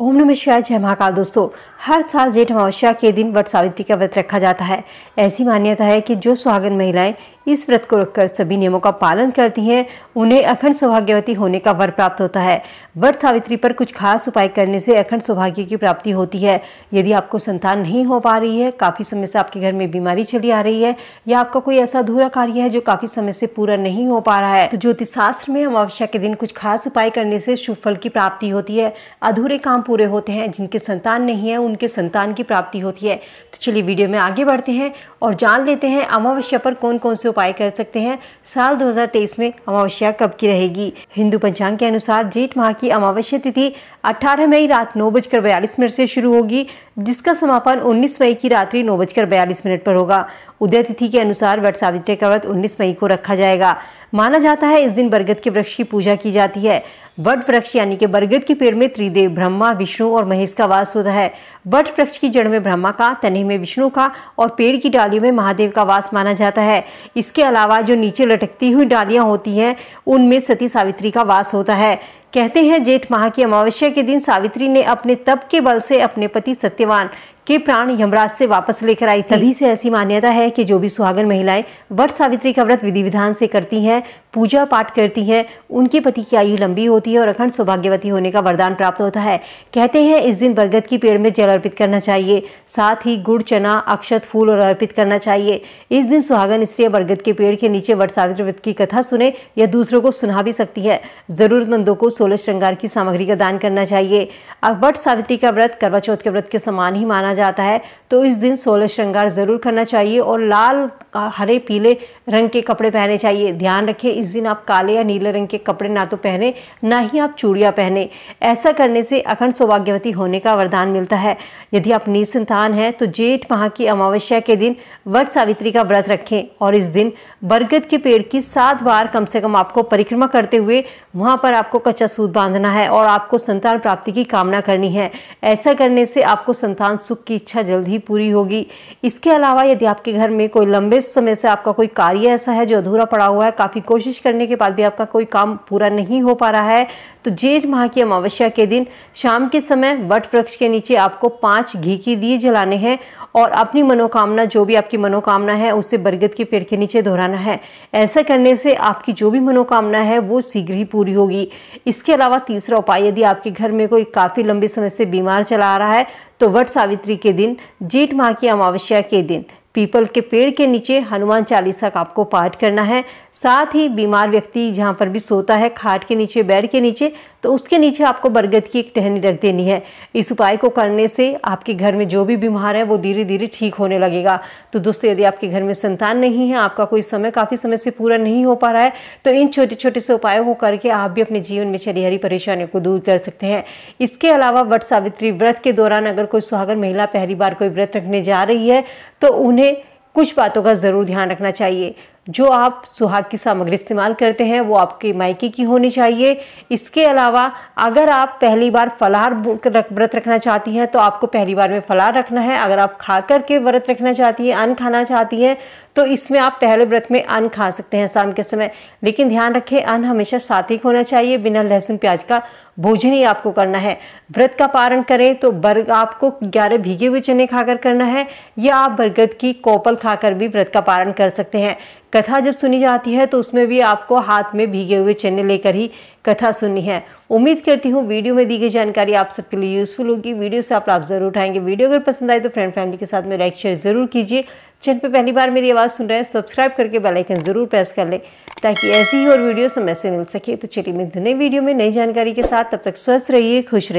ओम नमः शिवाय, जय महाकाल दोस्तों। हर साल जेठ अमावस्या के दिन वट सावित्री का व्रत रखा जाता है। ऐसी मान्यता है कि जो सुहागन महिलाएँ इस व्रत को रखकर सभी नियमों का पालन करती हैं। उन्हें अखंड सौभाग्यवती होने का वर प्राप्त होता है। वट सावित्री पर कुछ खास उपाय करने से अखंड सौभाग्य की प्राप्ति होती है। यदि आपको संतान नहीं हो पा रही है, काफ़ी समय से आपके घर में बीमारी चली आ रही है या आपका कोई ऐसा अधूरा कार्य है जो काफ़ी समय से पूरा नहीं हो पा रहा है तो ज्योतिष शास्त्र में अमावस्या के दिन कुछ खास उपाय करने से शुभ फल की प्राप्ति होती है। अधूरे काम पूरे होते हैं, जिनके संतान नहीं है, उनके संतान की प्राप्ति होती है। तो चलिए वीडियो में आगे बढ़ते हैं और जान लेते हैं अमावस्या पर कौन कौन से उपाय कर सकते हैं। साल 2023 में अमावस्या कब की रहेगी? हिंदू पंचांग के अनुसार जेठ माह की अमावस्या तिथि 18 मई रात नौ बजकर बयालीस मिनट से शुरू होगी, जिसका समापन 19 मई की रात्रि नौ बजकर बयालीस मिनट पर होगा। उदय तिथि के अनुसार वट सावित्री का व्रत 19 मई को रखा जाएगा। माना जाता है इस दिन बरगद के वृक्ष की पूजा की जाती है। वट वृक्ष यानी कि बरगद के पेड़ में त्रिदेव ब्रह्मा, विष्णु और महेश का वास होता है। वट वृक्ष की जड़ में ब्रह्मा का तने में विष्णु का और पेड़ की डालियों में महादेव का वास माना जाता है। इसके अलावा जो नीचे लटकती हुई डालियाँ होती हैं, उनमें सती सावित्री का वास होता है। कहते हैं, जेठ माह की अमावस्या के दिन सावित्री ने अपने तप के बल से अपने पति सत्यवान के प्राण यमराज से वापस लेकर आई। तभी से ऐसी मान्यता है कि जो भी सुहागन महिलाएँ वट सावित्री का व्रत विधि विधान से करती हैं पूजा पाठ करती हैं उनके पति की आयु लंबी होती है और अखंड सौभाग्यवती होने का वरदान प्राप्त होता है। कहते हैं इस दिन बरगद की पेड़ में जल अर्पित करना चाहिए साथ ही गुड़ चना अक्षत फूल और अर्पित करना चाहिए। इस दिन सुहागन स्त्री बरगद के पेड़ के नीचे वट सावित्री व्रत की कथा सुने या दूसरों को सुना भी सकती है। जरूरतमंदों को सोलह श्रृंगार की सामग्री का दान करना चाहिए। अब वट सावित्री का व्रत करवा चौथ के व्रत के समान ही माना जाता है तो इस दिन सोलह श्रृंगार ज़रूर करना चाहिए और लाल हरे पीले रंग के कपड़े पहने चाहिए ध्यान रखें इस दिन आप काले या नीले रंग के कपड़े ना तो पहने, ना ही आप चूड़ियाँ पहने। ऐसा करने से अखंड सौभाग्यवती होने का वरदान मिलता है। यदि आप निसंतान हैं तो जेठ माह की अमावस्या के दिन वट सावित्री का व्रत रखें और इस दिन बरगद के पेड़ की सात बार कम से कम आपको परिक्रमा करते हुए वहाँ पर आपको कच्चा सूद बांधना है और आपको संतान प्राप्ति की कामना करनी है। ऐसा करने से आपको संतान सुख की इच्छा जल्द ही पूरी होगी। इसके अलावा यदि आपके घर में कोई लंबे समय से आपका कोई कार्य ऐसा है जो अधूरा पड़ा हुआ है? काफ़ी कोशिश करने के बाद भी आपका कोई काम पूरा नहीं हो पा रहा है। तो जेठ माह की अमावस्या के दिन शाम के समय वट वृक्ष के नीचे आपको पाँच घी की दिए जलाने हैं और अपनी मनोकामना, जो भी आपकी मनोकामना है, उसे बरगद के पेड़ के नीचे दोहराना है। ऐसा करने से आपकी जो भी मनोकामना है, वो शीघ्र ही पूरी होगी। इसके अलावा तीसरा उपाय, यदि आपके घर में कोई काफ़ी लंबे समय से बीमार चला आ रहा है तो वट सावित्री के दिन, जेठ माह की अमावस्या के दिन पीपल के पेड़ के नीचे हनुमान चालीसा का आपको पाठ करना है। साथ ही बीमार व्यक्ति जहाँ पर भी सोता है, खाट के नीचे, बेड के नीचे तो उसके नीचे आपको बरगद की एक टहनी रख देनी है। इस उपाय को करने से आपके घर में जो भी बीमार है, वो धीरे धीरे ठीक होने लगेगा। तो दोस्तों, यदि आपके घर में संतान नहीं है, आपका कोई समय, काफ़ी समय से पूरा नहीं हो पा रहा है तो इन छोटे छोटे से उपायों को करके आप भी अपने जीवन में चली हरी परेशानियों को दूर कर सकते हैं। इसके अलावा वट सावित्री व्रत के दौरान अगर कोई सुहागर महिला पहली बार कोई व्रत रखने जा रही है तो उन्हें कुछ बातों का ज़रूर ध्यान रखना चाहिए। जो आप सुहाग की सामग्री इस्तेमाल करते हैं, वो आपके मायके की होनी चाहिए। इसके अलावा, अगर आप पहली बार फलाहार व्रत रखना चाहती हैं तो आपको पहली बार में फलाहार रखना है। अगर आप खा कर के व्रत रखना चाहती हैं, अन्न खाना चाहती हैं तो इसमें आप पहले व्रत में अन्न खा सकते हैं शाम के समय। लेकिन ध्यान रखें, अन्न हमेशा सात्विक होना चाहिए, बिना लहसुन प्याज का भोजन ही आपको करना है। व्रत का पारण करें तो बर्ग, आपको ग्यारह भीगे हुए चने खाकर करना है, या आप बरगद की कोपल खाकर भी व्रत का पारण कर सकते हैं। कथा जब सुनी जाती है तो उसमें भी आपको हाथ में भीगे हुए चने लेकर ही कथा सुननी है। उम्मीद करती हूँ वीडियो में दी गई जानकारी आप सबके लिए यूजफुल होगी। वीडियो से आप लाभ ज़रूर उठाएँगे। वीडियो अगर पसंद आए तो फ्रेंड फैमिली के साथ में लाइक शेयर ज़रूर कीजिए। चैनल पर पहली बार मेरी आवाज़ सुन रहे हैं सब्सक्राइब करके बेलाइकन ज़रूर प्रेस कर लें, ताकि ऐसी ही और वीडियो समय से मिल सके। तो चलिए मिलते नई वीडियो में नई जानकारी के साथ। तब तक स्वस्थ रहिए, खुश रहिए।